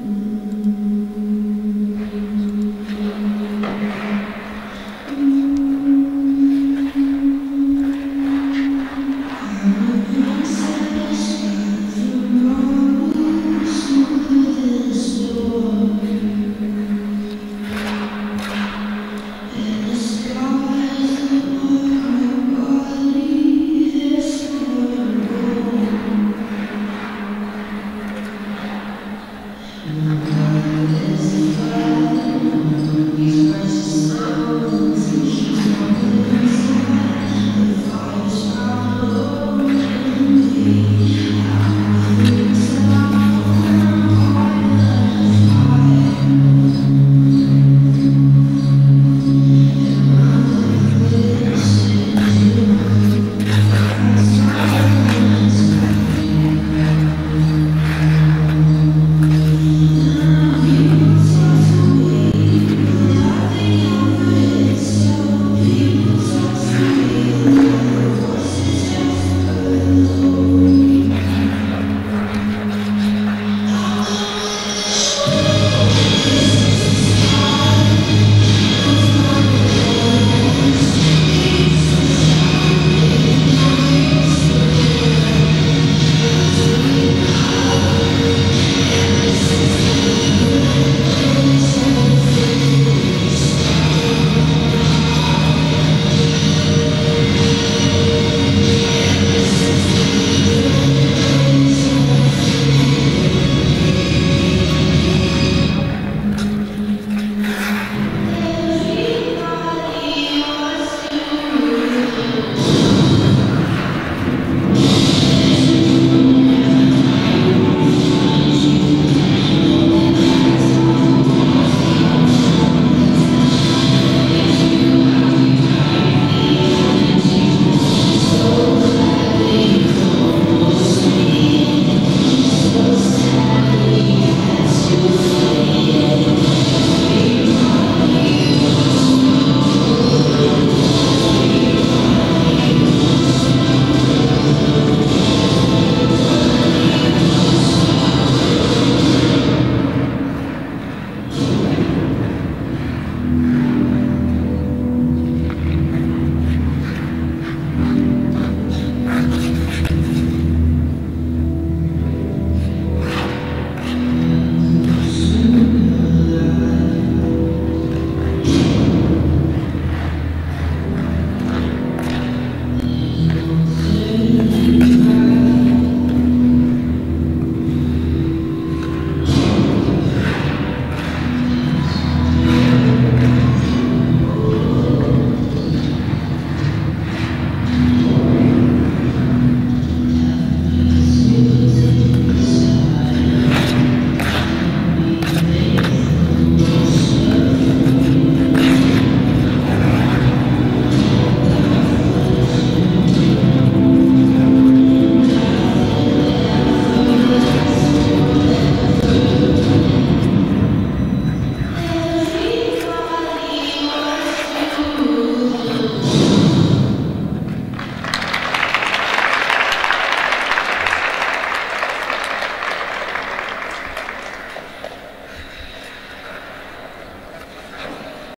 Mm-hmm.